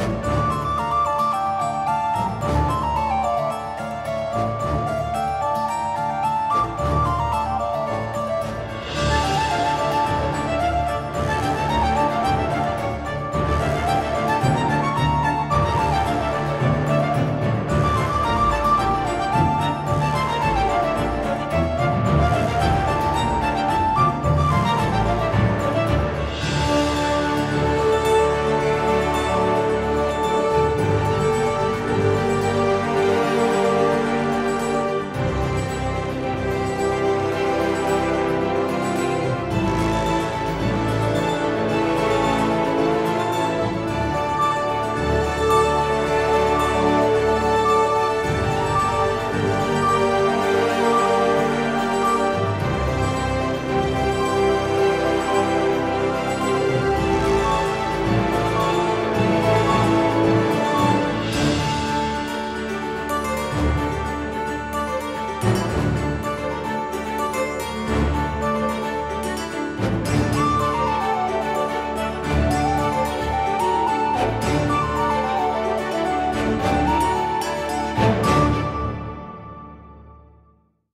you